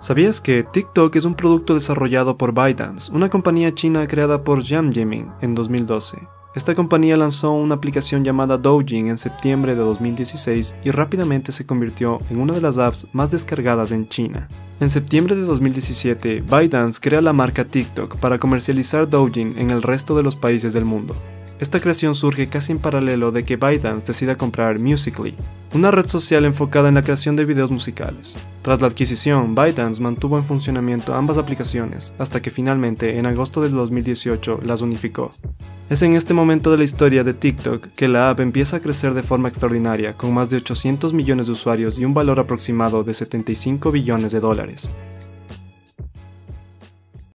¿Sabías que TikTok es un producto desarrollado por ByteDance, una compañía china creada por Jiang Zemin en 2012? Esta compañía lanzó una aplicación llamada Douyin en septiembre de 2016 y rápidamente se convirtió en una de las apps más descargadas en China. En septiembre de 2017, ByteDance crea la marca TikTok para comercializar Douyin en el resto de los países del mundo. Esta creación surge casi en paralelo de que ByteDance decida comprar Musical.ly, una red social enfocada en la creación de videos musicales. Tras la adquisición, ByteDance mantuvo en funcionamiento ambas aplicaciones, hasta que finalmente, en agosto del 2018, las unificó. Es en este momento de la historia de TikTok que la app empieza a crecer de forma extraordinaria, con más de 800 millones de usuarios y un valor aproximado de 75 billones de dólares.